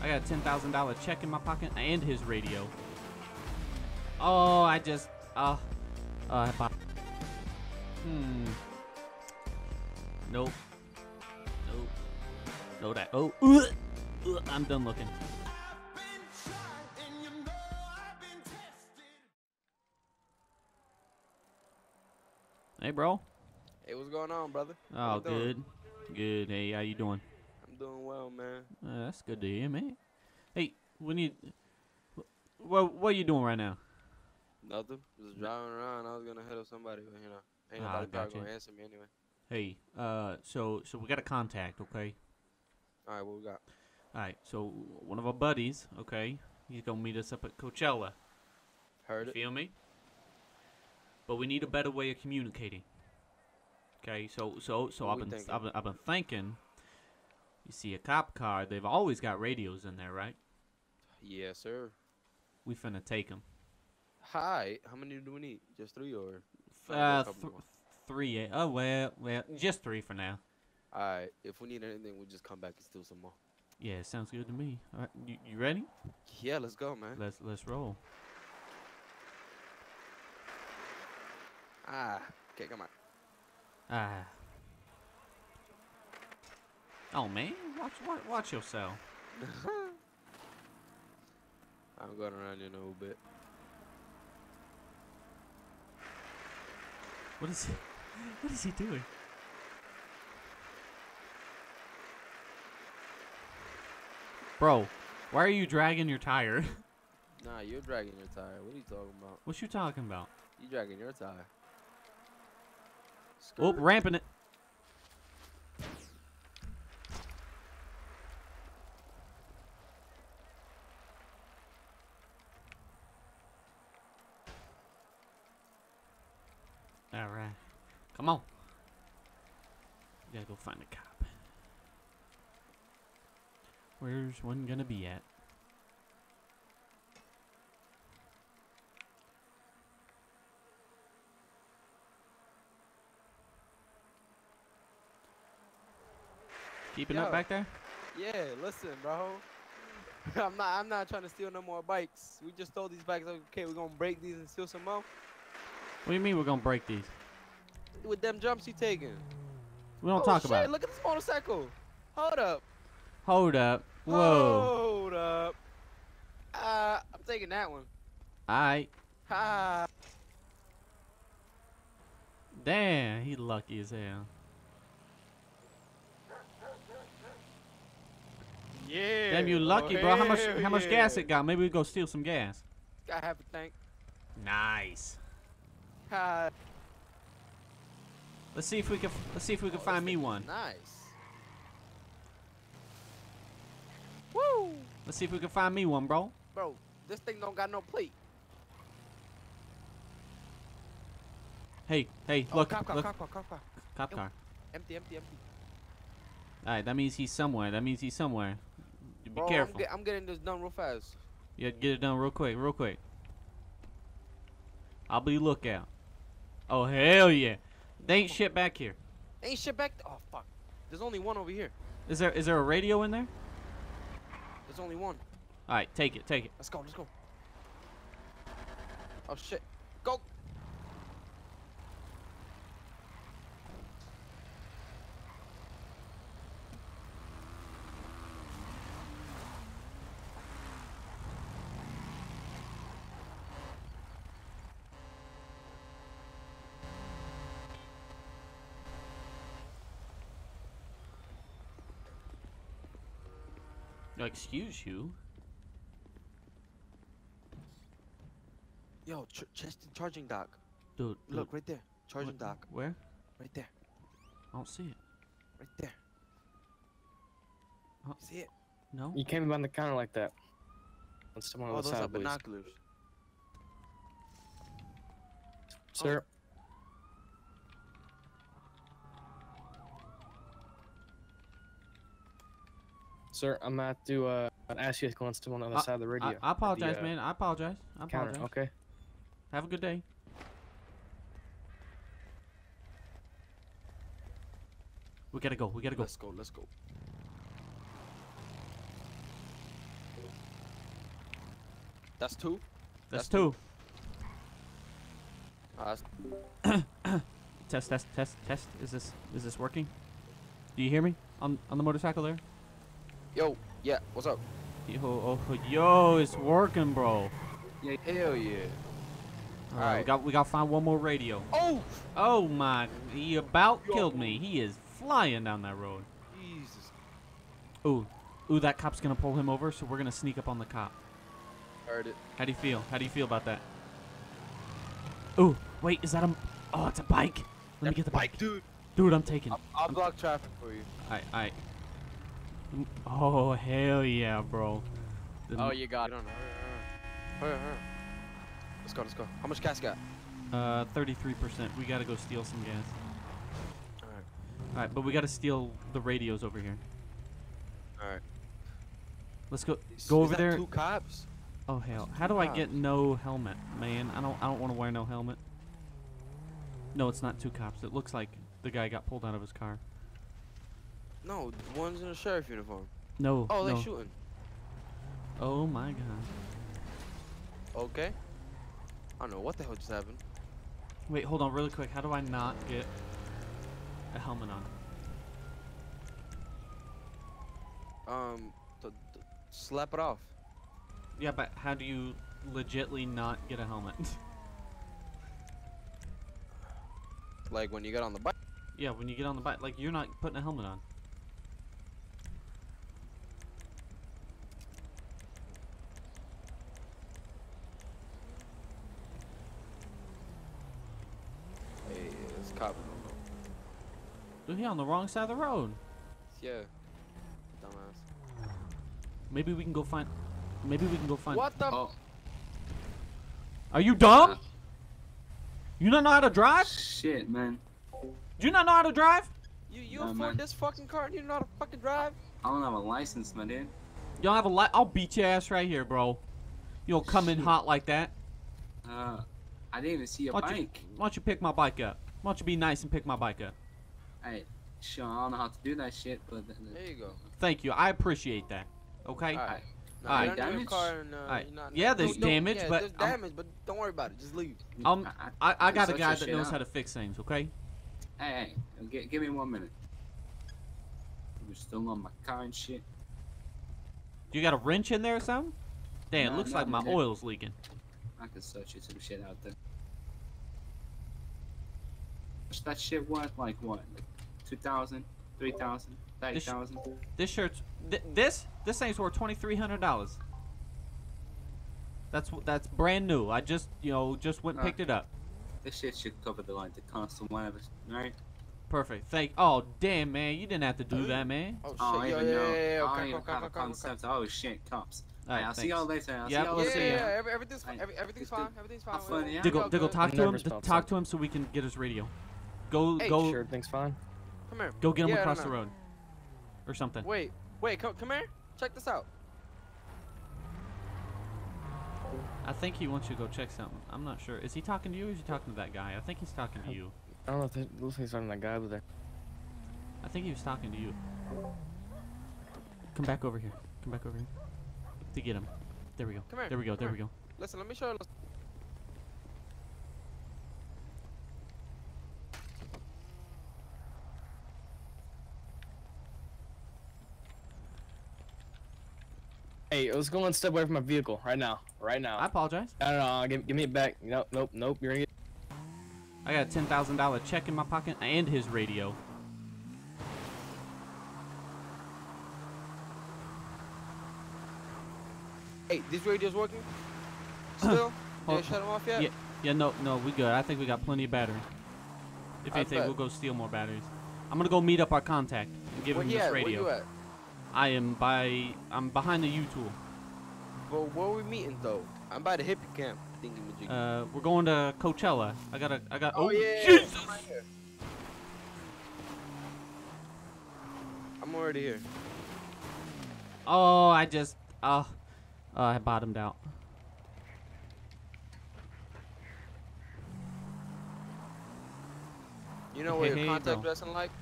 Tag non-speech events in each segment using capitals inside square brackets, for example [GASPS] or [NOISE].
I got a ten thousand dollar check in my pocket and his radio. Oh, I just oh, uh, I pop. Hmm. Nope. Nope. No that. Oh, ugh, ugh, I'm done looking. Hey, bro. Hey, what's going on, brother? Oh, How good. Good. Hey, how you doing? Doing well, man. Uh, that's good to hear, man. Hey, when you, what what are you doing right now? Nothing. Just driving around. I was gonna hit up somebody, but you know, ain't Ah, nobody probably gotcha. gonna answer me anyway. Hey, uh, so so we got a contact, okay? All right, what we got? All right, so one of our buddies, okay, he's gonna meet us up at Coachella. Heard You it. feel me? But we need a better way of communicating. Okay, so so so What I've been? I've been, I've been thinking. You see a cop car, they've always got radios in there, right? Yes, sir. We finna take them. Hi. How many do we need? Just three or? Uh, I'll go a couple th- more. three. eh, Oh well, well, just three for now. All right. If we need anything, we'll just come back and steal some more. Yeah, sounds good to me. All right, you, you ready? Yeah, let's go, man. Let's let's roll. Ah. Okay, come on. Ah. Oh man, watch watch, watch yourself. [LAUGHS] I'm going around you in a little bit. What is he? What is he doing? Bro, why are you dragging your tire? [LAUGHS] Nah, you're dragging your tire. What are you talking about? what you talking about? You dragging your tire. Oh, ramping it. All right, come on. We gotta go find a cop. Where's one gonna be at? Keeping Yo. up back there? Yeah, listen, bro. [LAUGHS] I'm not. I'm not trying to steal no more bikes. We just stole these bikes. Okay, we're gonna break these and steal some more. What do you mean we're gonna break these? With them jumps you taking. We don't oh, talk shit, about it. Look at this motorcycle. Hold up. Hold up. Whoa. Hold up. Uh, I'm taking that one. Alright. Ha. Damn, he lucky as hell. Yeah. Damn, you lucky, bro. How much how much gas it got? Maybe we go steal some gas. I have a tank. Nice. Ha. Let's see if we can let's see if we can Oh, find me one. Nice. Woo. Let's see if we can find me one, bro. Bro, this thing don't got no plate. Hey, hey, Oh, look, cop, cop, look, cop, cop, cop, cop. cop Yo. car. Empty, empty, empty. All right, that means he's somewhere. That means he's somewhere. Be Bro, careful. I'm, get, I'm getting this done real fast. Yeah, get it done real quick, real quick. I'll be lookout. Oh hell yeah! They ain't shit back here. Ain't shit back. oh fuck. There's only one over here. Is there is there a radio in there? There's only one. All right, take it, take it. Let's go. Let's go. Oh shit. Go. Excuse you. Yo, ch- Cheston charging dock. Dude, dude. Look right there. Charging what- dock. Where? Right there. I don't see it. Right there. Huh? You see it? No. You came around the counter like that. When someone Oh, on the those are side, please. binoculars. Sir, oh, sir, I'm gonna have to uh, ask you to go on someone on the Uh, side of the radio. I at the, apologize, uh, man. I apologize. I Counter, apologize. okay? Have a good day. We gotta go. We gotta go. Let's go. Let's go. That's two. That's, That's two. Uh, that's [COUGHS] Test, test, test, test. Is this is this working? Do you hear me on on the motorcycle there? Yo, yeah. What's up? Yo, oh, yo, it's working, bro. Yeah, hell yeah. Uh, we got we got to find one more radio. Oh, Oh my! He about Yo. killed me. He is flying down that road. Jesus. Ooh, ooh, that cop's gonna pull him over, so we're gonna sneak up on the cop. Heard it. How do you feel? How do you feel about that? Ooh, wait, is that a? Oh, it's a bike. Let me get the bike, dude. dude. I'm taking. I'll, I'll block traffic for you. I, I. Oh hell yeah, bro. The Oh, you got it. Hurry, hurry, hurry. Let's go. Let's go. How much gas got? Uh, 33%. We gotta go steal some gas. All right. All right, but we gotta steal the radios over here. All right. Let's go. Go is over there. Two cops. Oh hell! How do I get no helmet, man? I don't. I don't want to wear no helmet. No, it's not two cops. It looks like the guy got pulled out of his car. No, one's in a sheriff uniform. No. Oh, they no. shooting. Oh my god. Okay. I don't know what the hell just happened. Wait, hold on, really quick. How do I not get a helmet on? Um, slap it off. Yeah, but how do you legitly not get a helmet? Like when you get on the bike. yeah, when you get on the bike, like you're not putting a helmet on. Hey, it's cop. Dude, he on the wrong side of the road. Yeah. Dumbass. Maybe we can go find. Maybe we can go find. What the? f- Oh, Are you dumb? You not know how to drive? shit, man. Do you not know how to drive? You you Nah, afford man. this fucking car and you don't know how to fucking drive? I don't have a license, my dude. You don't have a li- I'll beat your ass right here, bro. You don't come in hot like that. Uh, I didn't even see a Why don't you- bike. Why don't you pick my bike up? Why don't you be nice and pick my bike up? Hey, sure, I don't know how to do that shit, but th- th- There you go. Thank you. I appreciate that. Okay. Alright. No, Alright. you're not in your Damage? car and, uh, Alright. not- Yeah, there's no, damage, yeah, but there's I'm- damage, but don't worry about it. Just leave. Um, I, I, I got a guy that knows out. how to fix things. Okay. Hey, hey, gi- give me one minute. We're still on my car and shit. You got a wrench in there or something? Damn, it No, looks like my nothing, oil's leaking. I can search you some shit out there. That shit worth? Like what? Like 2,000, 3,000, This sh- 30,000? This shirt's th- this this thing's worth twenty three hundred dollars. That's wh- that's brand new. I just you know just went and Uh. picked it up. This shit should cover the like the cost of whatever, right? Perfect. Thank. Oh damn man, you didn't have to do that, man. Oh shit, I don't yo, even yeah, know. yeah, yeah, I okay, don't okay, even okay, have a okay, okay. concept. Oh shit, cops. All right, I'll see y'all later. I'll Yeah, see y'all we'll Yeah, see yeah, yeah, every- everything's fine. Every, everything's fine. Everything's fine. have fun, yeah? Diggle, Diggle, talk to him. smelled Talk to him so we can get his radio. Go, Hey, go, Sure, everything's fine. Come here. go get him Yeah, across the road, or something. Wait, wait, come, come here. Check this out. I think he wants you to go check something. I'm not sure. Is he talking to you or is he talking to that guy? I think he's talking to you. I don't know if it looks like he's talking to that guy over there. I think he was talking to you. Come back over here. Come back over here. To get him. There we go. Come here, There we go. come There here. we go. Listen, let me show you. Hey, let's go one step away from my vehicle right now. Right now. I apologize. I don't know. Give, give me it back. Nope, nope, nope. You're gonna get. I got a ten thousand dollar check in my pocket and his radio. Hey, this radio's working? [CLEARS THROAT] Still? Hold- Did shut them off yet? Yeah, yeah, no, no, we good. I think we got plenty of battery. If I anything, bet. we'll go steal more batteries. I'm gonna go meet up our contact and give Where him this at? Where radio. you at? I am by. I'm behind the U tool. But where we meeting though? I'm by the hippie camp. Thingy. Uh, we're going to Coachella. I gotta. I got. oh, yeah. Jesus! I'm right. I'm already here. Oh, I just. Uh, uh, I bottomed out. You know what Hey, your contact bro. dressing like?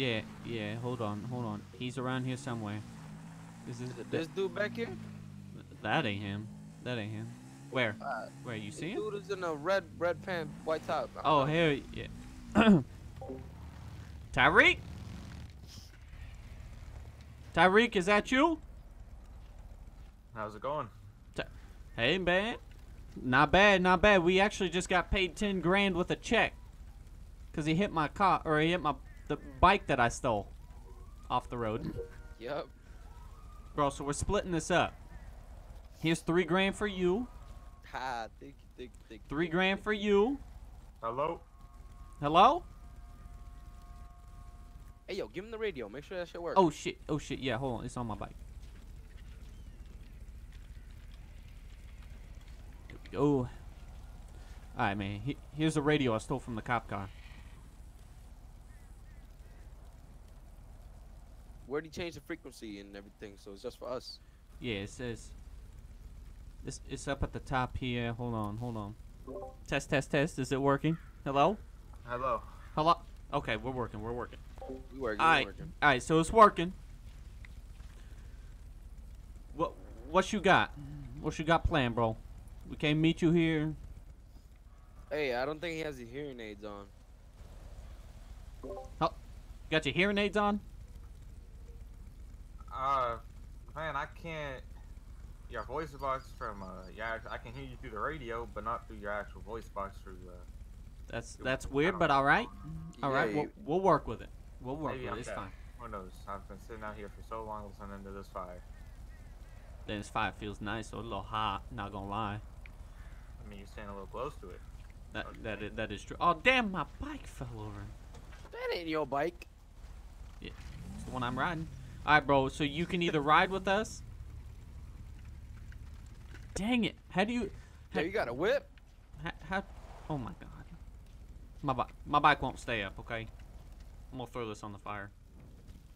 Yeah, yeah. Hold on, hold on. He's around here somewhere. Is this? Is this dude back here? That ain't him. that ain't him. Where? Uh, Where you see the him? dude is in a red red pant, white top. Oh, know. here, yeah. [COUGHS] Tyreek? Tyreek, is that you? How's it going? Hey, man. Not bad, not bad. We actually just got paid 10 grand with a check. Because he hit my car, or he hit my the bike that I stole off the road. Yep. Bro, so we're splitting this up. Here's three grand for you, Ha, thank you, thank you, three grand for you. Hello? Hello? Hey, yo, give him the radio. Make sure that shit works. Oh, shit. Oh, shit. Yeah, hold on. It's on my bike. Oh. Alright, man. He- here's the radio I stole from the cop car. Where'd he change the frequency and everything? So it's just for us. Yeah, it says. It's, it's up at the top here. Hold on, hold on. Test, test, test. Is it working? Hello? Hello? Hello? Okay, we're working. We're working. We working. Alright. We working. Alright, so it's working. What what you got? What you got planned, bro? We came meet you here. Hey, I don't think he has the hearing aids on. Oh, got your hearing aids on? Uh, man, I can't. Your voice box from, uh, yeah, I can hear you through the radio, but not through your actual voice box through, uh, That's that's I weird, but all right. All right, Yeah, we'll, we'll work with it. We'll work maybe with I'm it. It's fine. Who knows? I've been sitting out here for so long listening to this fire. Then this fire feels nice, so a little hot. Not gonna lie. I mean, you're staying a little close to it. That that is, that is true. Oh damn, my bike fell over. That ain't your bike. It's the one I'm riding. All right, bro. So you can either ride with us. Dang it! How do you? Yo, you got a whip? How? how oh my god. My bike. My bike won't stay up. Okay. I'm gonna throw this on the fire.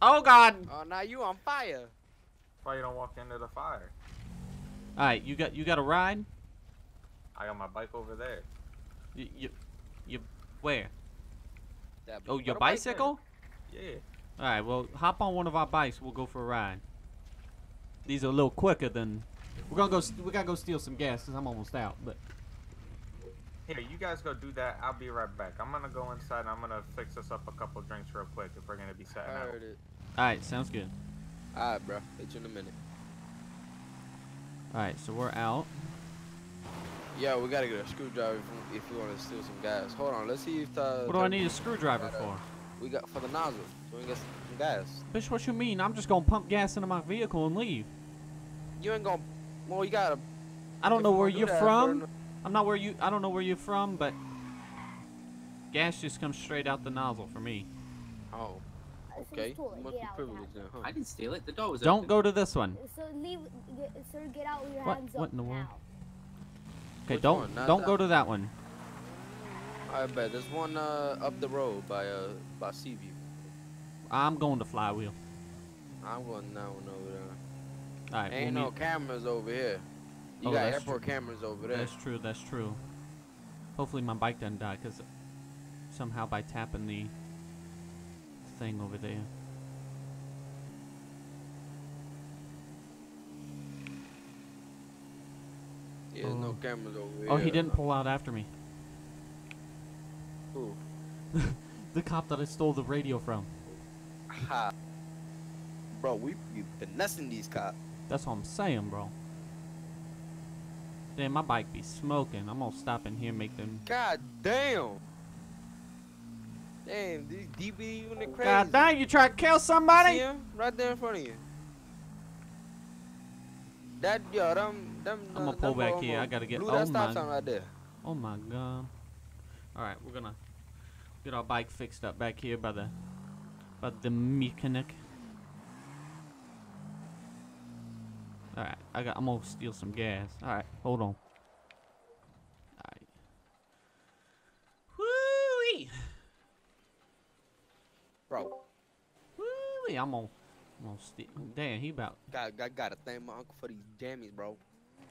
Oh god! Oh, now you on fire. Why you don't walk into the fire? All right, you got you got a ride. I got my bike over there. You you, you where? That Oh, your a bike? bicycle? Yeah. All right. Well, hop on one of our bikes. We'll go for a ride. These are a little quicker than. We're gonna go. st- We gotta go steal some gas because I'm almost out. But Here, you guys go do that. I'll be right back. I'm gonna go inside and I'm gonna fix us up a couple drinks real quick if we're gonna be sitting I out. heard it. all right, sounds good. Alright, bro. Hit you in a minute. All right, so we're out. Yeah, we gotta get a screwdriver if, if we want to steal some gas. Hold on, let's see if the. What do I need a screwdriver gotta- for? We got for the nozzle. So we get some gas. Bitch, what you mean? I'm just gonna pump gas into my vehicle and leave. You ain't gonna. Well, you gotta. I don't know where do you're that from. an- I'm not where you. I don't know where you're from, but gas just comes straight out the nozzle for me. Oh, okay. You must be privileged now. huh? I didn't steal it. The door was Don't open. go to this one. So leave, get, sir. Get out with your What- hands what up in the world? now. Okay, Which don't one? Not don't that go to that one. I bet there's one uh, up the road by uh by Seaview. I'm going to Flywheel. I'm going that one over there. All right, Ain't no cameras over here. You Oh, got airport cameras over there. That's true. That's true. Hopefully my bike doesn't die because somehow by tapping the thing over there. Yeah, there's no Oh. cameras over here. Oh, he didn't pull out after me. Who? [LAUGHS] The cop that I stole the radio from. Ha. Bro, we be finessing these cops. That's what I'm saying, bro. Damn, my bike be smoking. I'm gonna stop in here and make them. God damn. Damn, these DB unit crazy. God dang, you try to kill See somebody? him? Right there in front of you. That yo, them them. I'ma uh, pull back here. I gotta get- Blew oh my- right there. Oh my god. Alright, we're gonna get our bike fixed up back here by the by the mechanic. Alright, I got I'm gonna steal some gas. Alright, hold on. Alright. Woo-wee! Bro, Woo-wee! I'm gonna I'm gonna steal damn he about got got gotta thank my uncle for these jammies, bro.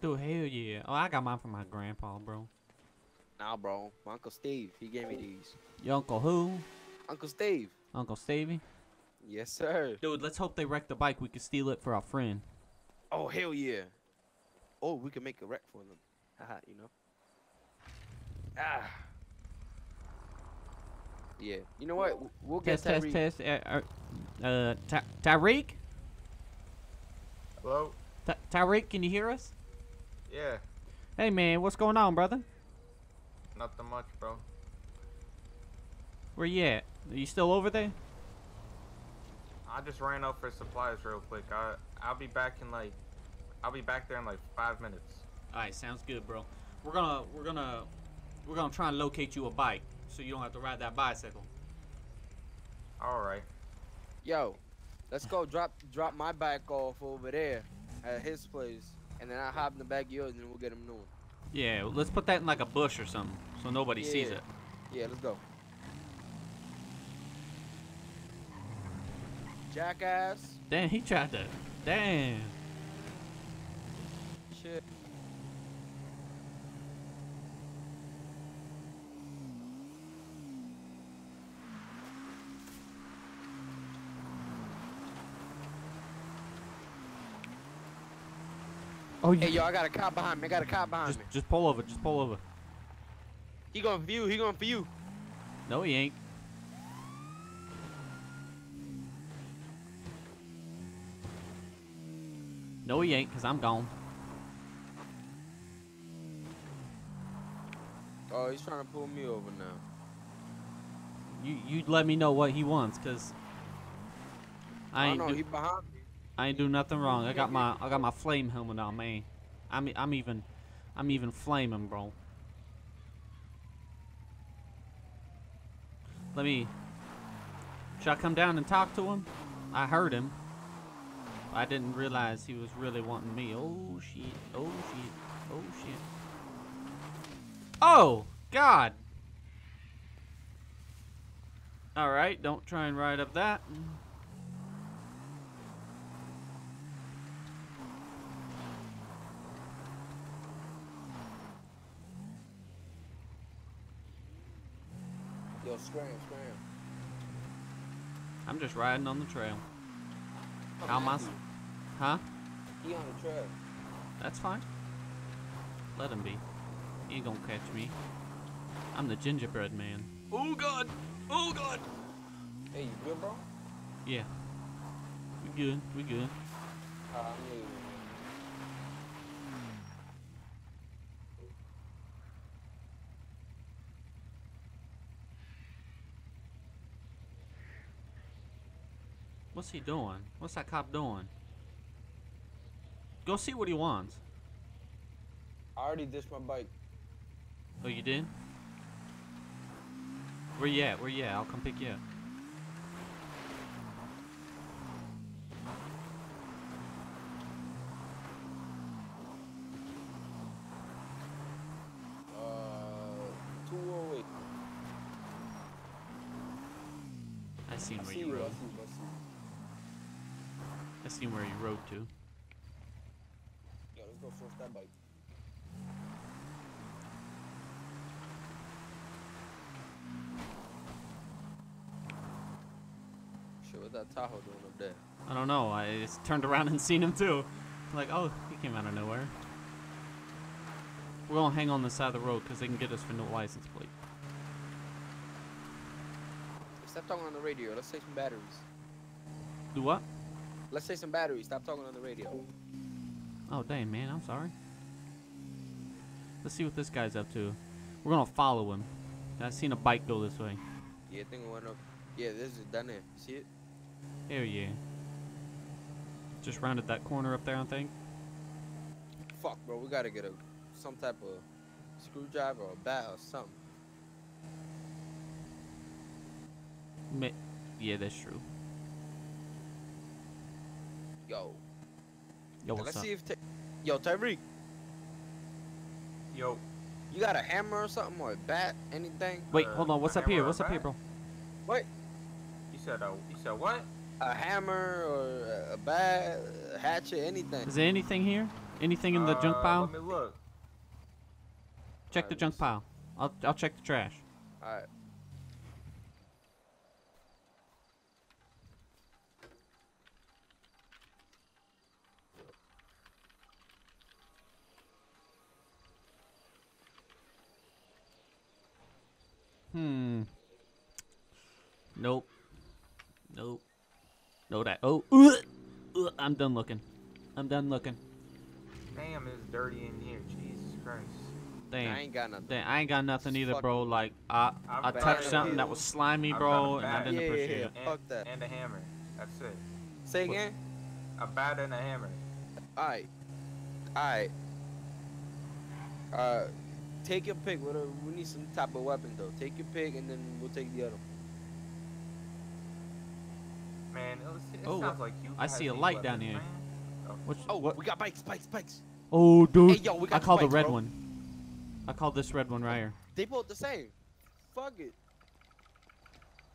dude hell yeah. Oh I got mine from my grandpa, bro. Nah, bro, my uncle Steve, he gave me these. Your uncle who? Uncle Steve. Uncle Stevie? Yes, sir. Dude, let's hope they wreck the bike. We can steal it for our friend. Oh hell yeah. Oh, we can make a wreck for them. Haha, you know. Ah. Yeah. You know what? We'll get Test, test, test. Uh, uh, uh, Ty- Tyreek? Hello? Ty- Tyreek, can you hear us? Yeah. Hey, man, what's going on, brother? Nothing much, bro. Where you at? Are you still over there? I just ran out for supplies real quick. I I'll be back in like I'll be back there in like five minutes. All right, sounds good, bro. We're gonna, we're gonna, we're gonna try and locate you a bike, so you don't have to ride that bicycle. All right. Yo, let's go drop drop my bike off over there at his place, and then I hop in the back of yours, and then we'll get him new. one. Yeah, let's put that in like a bush or something, so nobody sees Yeah. it. Yeah, let's go. Jackass. Damn, he tried to. Damn. Shit. Oh, Hey, yo, I got a cop behind me. I got a cop behind Just, me. just pull over. Just pull over. He going for you. He going for you. No, he ain't. No, he ain't, cause I'm gone. Oh, he's trying to pull me over now. You, you let me know what he wants, cause I I ain't, do, he behind me. I ain't do nothing wrong. I got my, I got my flame helmet on, man. I'm, I'm even, I'm even flaming, bro. Let me. Should I come down and talk to him? I heard him. I didn't realize he was really wanting me. Oh shit! Oh shit! Oh shit! Oh God! All right, don't try and ride up that. Yo, scram, scram. I'm just riding on the trail. How am I? S- Matthew, Huh? He on the trail. That's fine. Let him be. He ain't gonna catch me. I'm the gingerbread man. Oh god! Oh god! Hey, you good, bro? Yeah. We good. We good. Uh, I'm leaving. What's he doing? What's that cop doing? Go see what he wants. I already ditched my bike. Oh, you did? Where you at? Where you at? I'll come pick you up. Uh, 208. I seen I where see you you, I rode. see I see. I seen where you rode to. Yo, let's go source that. Shit, what that Tahoe doing up there? I don't know. I just turned around and seen him too. Like, oh, he came out of nowhere. We're gonna hang on the side of the road because they can get us for no license plate. Stop talking on the radio. Let's take some batteries. Do what? Let's take some batteries. Stop talking on the radio. Oh, dang, man. I'm sorry. Let's see what this guy's up to. We're gonna follow him. I seen a bike go this way. Yeah, I think it went up. Yeah, this is done there. See it? Hell yeah. Just rounded that corner up there, I think. Fuck, bro. We gotta get a some type of screwdriver or a bat or something. Ma- yeah, that's true. Yo, Yo, what's let's up? see if. Ty- Yo, Tyreek, Yo, you got a hammer or something or a bat? Anything? Wait, uh, hold on. What's up here? What's up here, bat? bro? you said uh, you said what? A hammer or a- a bat, a hatchet, anything? Is there anything here? Anything in the junk Uh, pile? Let me look. Check the junk see. pile. I'll I'll check the trash. All right. Hmm. Nope. Nope. No that. Oh. Ugh. Ugh. I'm done looking. I'm done looking. Damn, it's dirty in here. Jesus Christ. Damn. I ain't got nothing. Damn, I ain't got nothing either, bro. Like I, I'm I touched at something that was slimy, bro, and I didn't Yeah, yeah, appreciate yeah. it. And, Fuck that. And a hammer. That's it. Say again. A bat and a hammer. Alright. Alright. Uh, take your pick. Whatever. We need some type of weapon though. Take your pick, and then we'll take the other. one. Man, it, was, it Oh, sounds like you. I see a need light down here. man. Oh. Which, Oh, what? we got bikes, bikes, bikes. Oh, dude. Hey, yo, we got I the call the red bro. one. I call this red one right here. They both the same. Fuck it.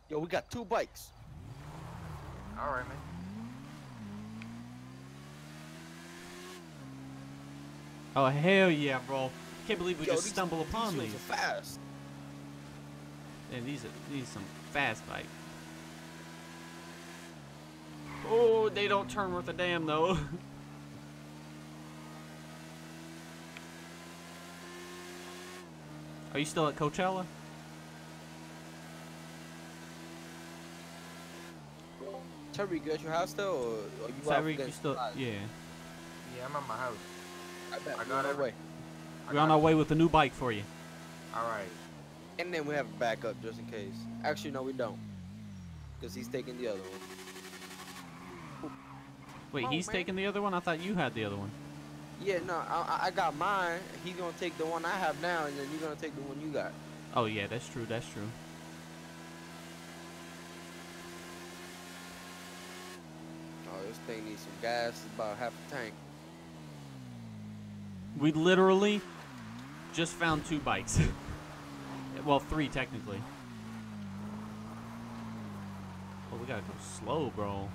Yo, we got two bikes. All right, man. Oh hell yeah, bro! I can't believe we Yo, just these- stumble upon these. these. are fast. And these are these are some fast bikes. Oh, they don't turn worth a damn though. [LAUGHS] Are you still at Coachella? Terry, you at your house still, or, or you out Tyreek, you still? Yeah. Yeah, I'm at my house. I bet. I we got on our every- way. I We're on our way with a new bike for you. All right. And then we have a backup just in case. Actually, no, we don't. Because he's taking the other one. Wait, Come on, he's man. taking the other one. I thought you had the other one. Yeah, no, I, I- I got mine. He's going to take the one I have now, and then you're going to take the one you got. Oh yeah, that's true. That's true. Oh, this thing needs some gas. It's about half a tank. We literally just found two bikes. [LAUGHS] well, three technically. Oh, we gotta go slow, bro.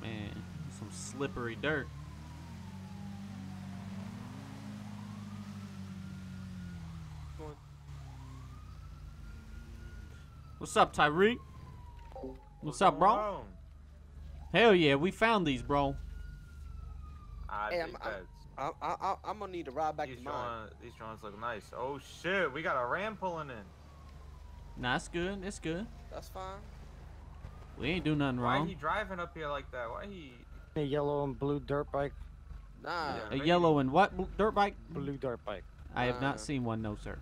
Man, some slippery dirt. What's up, Tyreek? What's up, bro? on? Hell yeah, we found these, bro. I Hey, think I'm- I'm- that's. I, I, I, I'm going to need to ride back These to mine. drones, these drones look nice. Oh shit, we got a ram pulling in. Nah, it's good. It's good. That's fine. We ain't do nothing wrong. Why wrong. he driving up here like that? Why he? A yellow and blue dirt bike. Nah. Yeah. A maybe- yellow and what bl- dirt bike? Blue dirt bike. I have Uh, not seen one, no sir.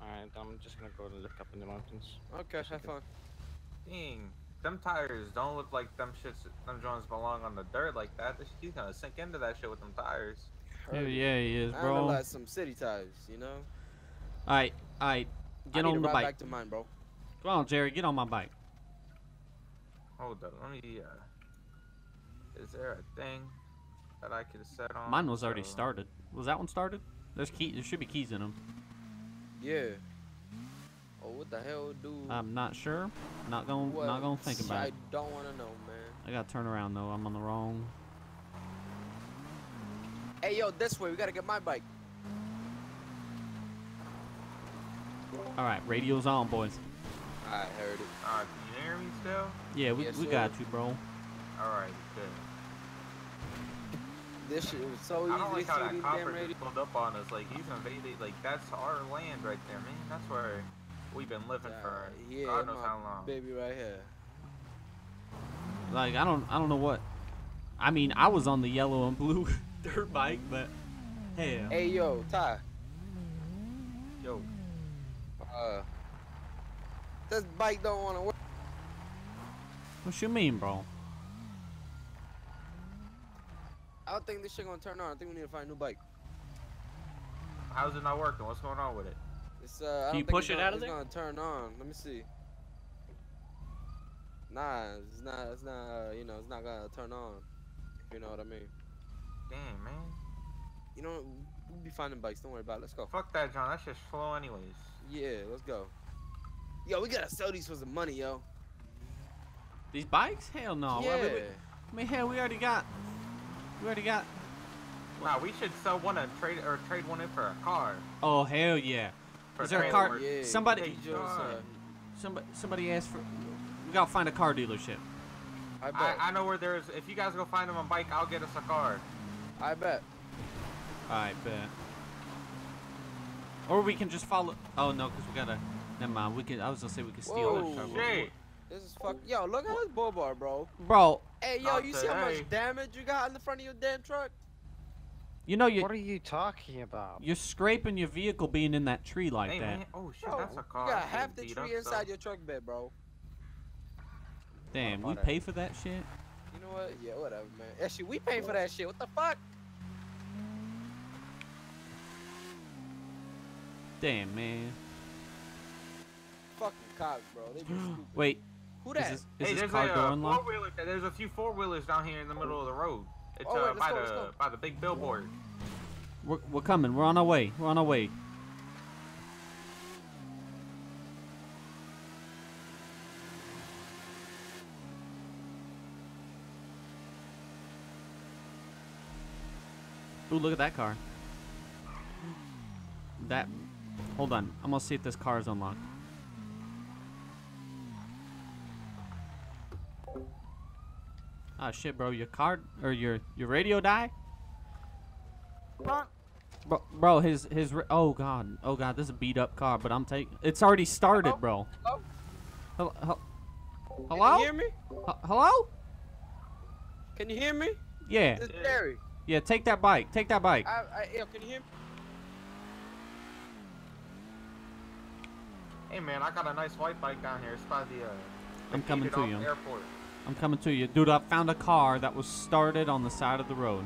Alright, I'm just gonna go and look up in the mountains. Okay, have fun. Dang, them tires don't look like them shits. Them drones belong on the dirt like that. This- He's gonna sink into that shit with them tires. Hell yeah, he is, bro. don't like some city tires, you know? All right, all right. Get I need on to the ride bike. back to mine, bro. Come on, Jerry. Get on my bike. Hold up, let me. Uh, is there a thing that I could set on? Mine was already So- started. Was that one started? There's key. There should be keys in them. Yeah. What the hell, dude? I'm not sure. Not gonna. What? Not gonna think about I it. I don't want to know, man. I gotta turn around though. I'm on the wrong. Hey, yo, this way. We got to get my bike. All right, radio's on, boys. I heard it. Uh, can you hear me still? Yeah, we, Yes, we sir. got you, bro. Alright, good. This shit was so easy. I don't to like how that copper damn radio. just pulled up on us. Like he's invaded. Like that's our land right there, man. That's where we've been living for Uh, yeah, God knows my how long. baby right here. Like I don't. I don't know what. I mean, I was on the yellow and blue [LAUGHS] dirt bike, but hell. Hey, yo, Ty. Yo, Uh, this bike don't want to work. What you mean, bro? I don't think this shit gonna turn on. I think we need to find a new bike. how's it not working? What's going on with it? It's uh. I Can you push it gonna, out of it's there? gonna turn on. Let me see. Nah, it's not. It's not. Uh, you know, it's not gonna turn on. If you know what I mean. Damn, man. You know, we'll be finding bikes. Don't worry about it. Let's go. Fuck that, John. That's just slow, anyways. Yeah, let's go. Yo, we gotta sell these for some money, yo. These bikes? Hell no. Why yeah. would we- I mean, hell, we already got. We already got. Wow, we should sell one and trade or trade one in for a car. Oh hell yeah! For Is there a car- Yeah, Somebody- you just, uh, Somebody, somebody asked for. We gotta find a car dealership. I bet. I, I know where there's. If you guys go find them on bike, I'll get us a car. I bet. I bet. Or we can just follow. Oh no, because we gotta. Never mind. We can. I was gonna say we can steal that car. Shit. This is fuck. Yo, look at this bull bar, bro. Bro, Hey, yo, Not you see how much damage you got in the front of your damn truck? You know you What are you talking about? you're scraping your vehicle being in that tree like hey that. man, oh shit, Bro, that's a you car. got half the tree up, inside so- your truck bed, bro. Damn, we about pay for that shit. You know what? Yeah, whatever, man. Actually, we paying for that shit. What the fuck? Damn, man. Fucking cops, bro. They just. [GASPS] Wait, Who that? this, is Hey, this there's car a door uh, four wheeler. There's a few four wheelers down here in the middle of the road. It's Oh, wait, uh, let's by go, the by the big billboard. We're, we're coming. We're on our way. We're on our way. Ooh, look at that car. That. Hold on. I'm gonna see if this car is unlocked. Ah shit, bro. Your car or your your radio die? Bro, bro, his his oh god, oh god, this is a beat up car, but I'm taking. It's already started, Hello? bro. Hello? Hello? hel- Can you hear me? H- Hello? Can you hear me? Yeah, It's Yeah. Barry. yeah. Take that bike. Take that bike. I, I, yo, can you hear me? Hey man, I got a nice white bike down here. It's by the. Uh, I'm coming to you. Airport. I'm coming to you, dude. I found a car that was started on the side of the road.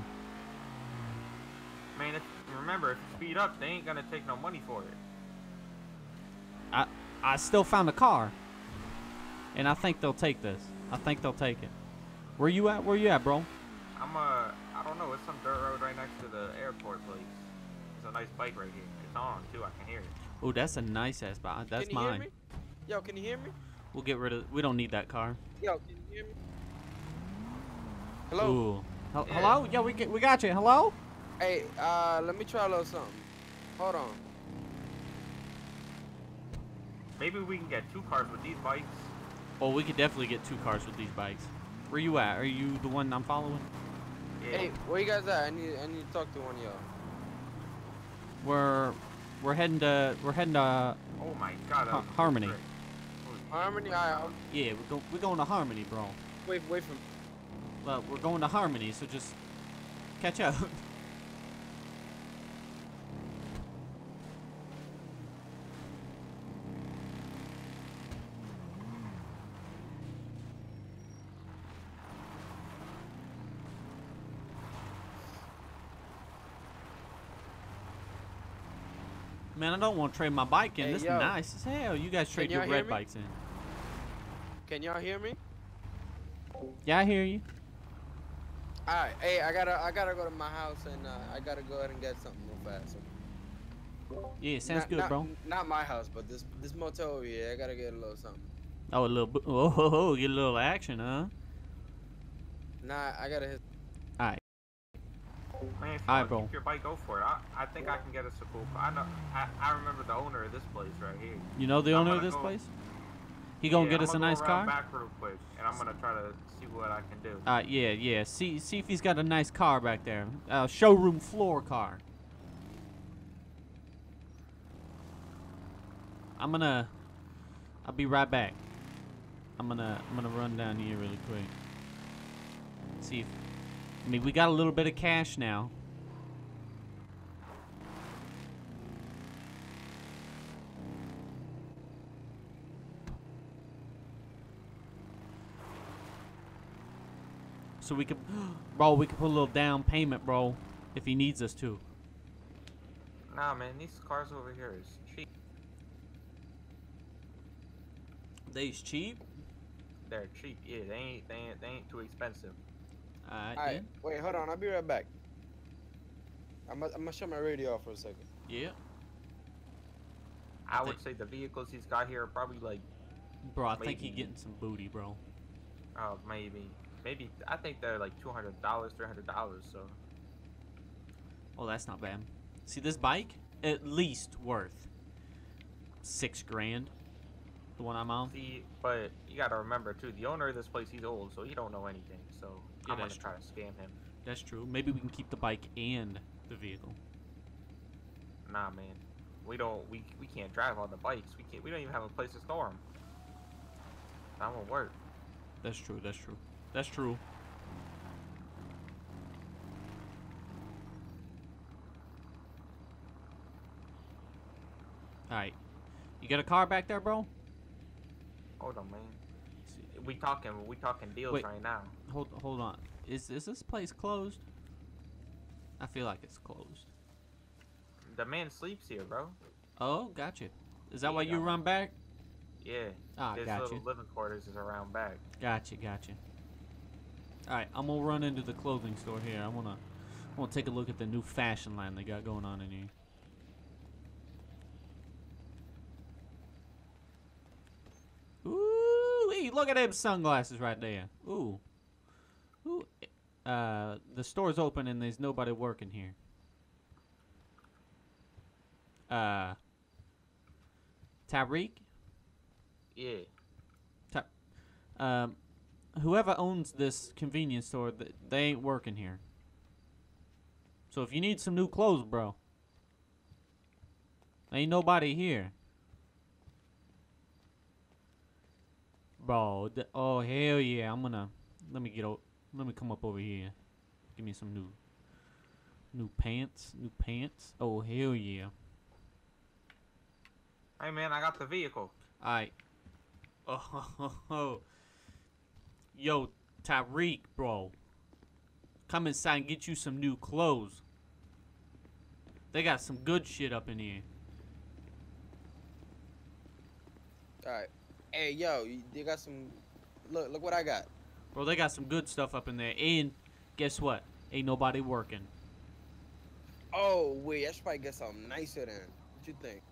Man, if remember, if you speed up, they ain't gonna take no money for it. I I still found a car, and I think they'll take this. I think they'll take it. Where you at? Where you at, bro? I'm uh, I don't know. It's some dirt road right next to the airport place. It's a nice bike right here. It's on too. I can hear it. Oh, that's a nice ass bike. That's can you Hear mine. me? Yo, can you hear me? We'll get rid of. We don't need that car. Yo, can you hear me? Hello. Ooh. Hel- Yeah. Hello? Yeah, we get, we got you. Hello? Hey, uh, let me try a little something. Hold on. Maybe we can get two cars with these bikes. Oh, we could definitely get two cars with these bikes. Where you at? Are you the one I'm following? Yeah. Hey, where you guys at? I need, I need to talk to one of y'all. We're we're heading to we're heading to Oh my god. that Har- was a good Harmony. trick. Harmony, I, yeah we're go, we're going to Harmony, bro. wait, wait from. Well, we're going to Harmony, so just catch up. [LAUGHS] Man, I don't want to trade my bike in. Hey, this is nice as hell. You guys trade your red me? bikes in. Can y'all hear me? Yeah, I hear you. All right. Hey, I gotta, I gotta go to my house and uh, I gotta go ahead and get something real fast. Yeah, sounds not, good, not, bro. Not my house, but this, this motel over here. I gotta get a little something. Oh, a little. bo- Oh, ho, ho, get a little action, huh? Nah, I gotta hit. Man, if you Alright, wanna bro. keep your bike, go for it. I, I think I can get us a cool. I know. I, I remember the owner of this place right here. You know the I'm owner of this go- place? He gonna Yeah, get us a nice car? Back real quick, and I'm gonna try to see what I can do. Uh, yeah, yeah. See, see if he's got a nice car back there. Uh, showroom floor car. I'm gonna. I'll be right back. I'm gonna. I'm gonna run down here really quick. See if. I mean, we got a little bit of cash now. So we could, [GASPS] bro, we could put a little down payment, bro, if he needs us to. Nah, man, these cars over here is cheap. They's cheap. They're cheap. Yeah, they ain't. They ain't. They ain't too expensive. Alright, All right. then. Wait, hold on. I'll be right back. I'm, gonna- I'm gonna shut my radio off for a second. Yeah. I, I would say the vehicles he's got here are probably like, Bro, I think he Maybe. getting some booty, bro. Oh, maybe, maybe. I think they're like two hundred dollars, three hundred dollars. So Oh, that's not bad. See this bike? At least worth six grand. The one I'm on. see, but you gotta remember too, the owner of this place, he's old, so he don't know anything. So Yeah, I'm gonna try to scam him. That's true. Maybe we can keep the bike and the vehicle. Nah, man. we don't we we can't drive all the bikes. We can't. We don't even have a place to store them. That won't work. That's true. That's true. That's true. All right. You got a car back there, bro? Hold on, man. We talking. We talking deals Wait. right now. Hold hold on. Is is this place closed? I feel like it's closed. The man sleeps here, bro. Oh, gotcha. Is that why you run back? Yeah. Ah, This gotcha. little living quarters is around back. Gotcha, gotcha. All right, I'm gonna run into the clothing store here. I wanna, I wanna take a look at the new fashion line they got going on in here. Ooh, hey, look at them sunglasses right there. Ooh, ooh. Uh, the store's open and there's nobody working here. Uh, Tyreek. Yeah. Um, whoever owns this convenience store, th- they ain't working here. So if you need some new clothes, bro, ain't nobody here. Bro, oh hell yeah, I'm gonna let me get o- let me come up over here. Give me some new new pants, new pants. Oh hell yeah. Hey man, I got the vehicle. Alright. [LAUGHS] Oh, yo, Tyreek, bro. Come inside and get you some new clothes. They got some good shit up in here. All right. Hey, yo, you got some. Look, look what I got. Bro, they got some good stuff up in there. And guess what? Ain't nobody working. Oh wait, I should probably get something nicer then. What you think?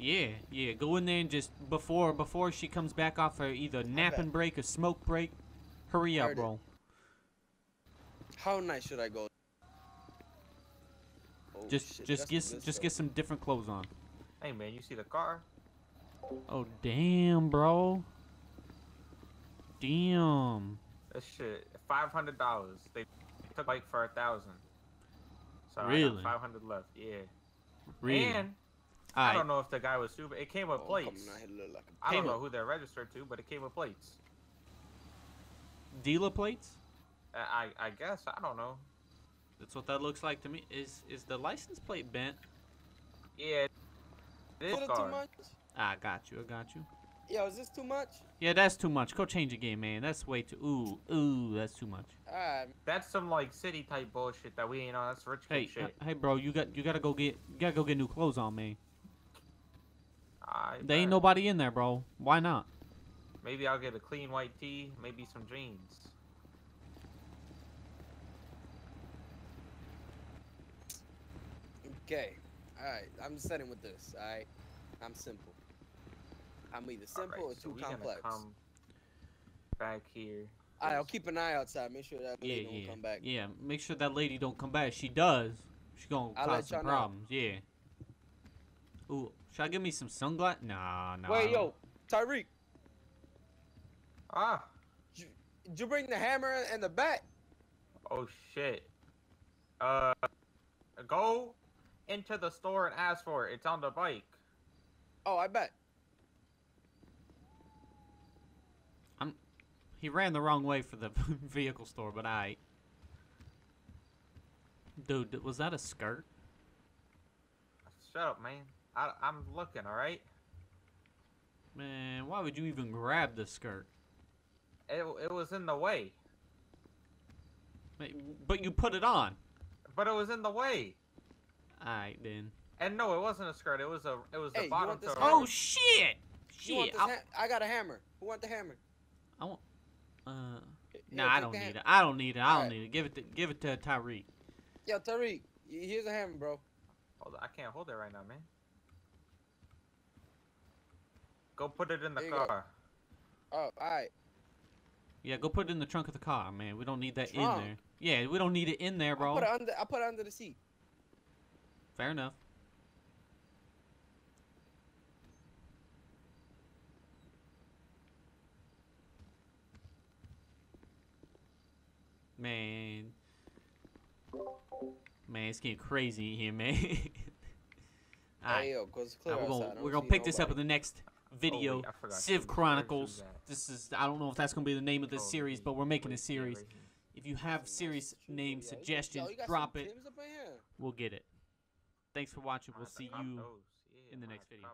Yeah, yeah. Go in there and just before before she comes back off her either napping break or smoke break. Hurry up, Heard it. bro. How nice should I go? Oh, Just shit, just get some just stuff. get some different clothes on. Hey man, you see the car? Oh damn, bro. Damn. That shit, five hundred dollars. They took like for a thousand. So I Really? got five hundred left. Yeah. Really? And I Alright. don't know if the guy was super. It came with Oh, plates. coming out here look like a I don't know who they're registered to, but it came with plates. Dealer plates? I I, I guess I don't know. That's what that looks like to me. Is is the license plate bent? Yeah. This Is it too much? Ah, I got you. I got you. Yo, is this too much? Yeah, that's too much. Go change the game, man. That's way too. Ooh, ooh, that's too much. Alright. That's some like city type bullshit that we ain't on. That's rich kid Hey, shit. h- hey, bro, you got you gotta go get you gotta go get new clothes on, man. I There ain't nobody in there, bro. Why not? Maybe I'll get a clean white tee, maybe some jeans. Okay. Alright. I'm setting with this. Alright. I'm simple. I'm either simple Alright, or too we complex. Come back here. Alright, I'll keep an eye outside. Make sure that Yeah, lady don't yeah, come back. yeah. Make sure that lady don't come back. She does. She gonna I'll cause some y'all know. problems. Yeah. Ooh, should I give me some sunglasses? Nah, nah. Wait, yo, Tyreek, Ah. did you bring the hammer and the bat? Oh shit. Uh, go into the store and ask for it. It's on the bike. Oh, I bet. He ran the wrong way for the [LAUGHS] vehicle store, but I. Dude, was that a skirt? Shut up, man. I, I'm looking, all right. Man, why would you even grab the skirt? It, it was in the way, Ma- But you put it on. but it was in the way. Alright then. And no, it wasn't a skirt. It was a. It was Hey, the you bottom want this Oh shit! Shit! I, got a hammer. Who want the hammer? I want. Uh, Here, nah, I don't need ham- it. I don't need it. I don't Alright. need it. Give it to give it to Tyreek. Yo, Tyreek, y- here's a hammer, bro. Hold on, I can't hold it right now, man. Go put it in the There you go. car. Oh, alright. Yeah, go put it in the trunk of the car, man. We don't need that in there. Yeah, we don't need it in there, bro. I bro. put it under. I put it under the seat. Fair enough. Man. Man, it's getting crazy in here, man. [LAUGHS] All right. Hey, yo, cause clear Now we're gonna we're gonna see pick this up in the next video. wait, Civ shoes. Where the Chronicles. This is I don't know if that's gonna be the name of this Oh, series, but we're making a series. If you have series name suggestions, drop it. Timbs up in here? We'll get it. Thanks for watching. We'll see you. In the next video.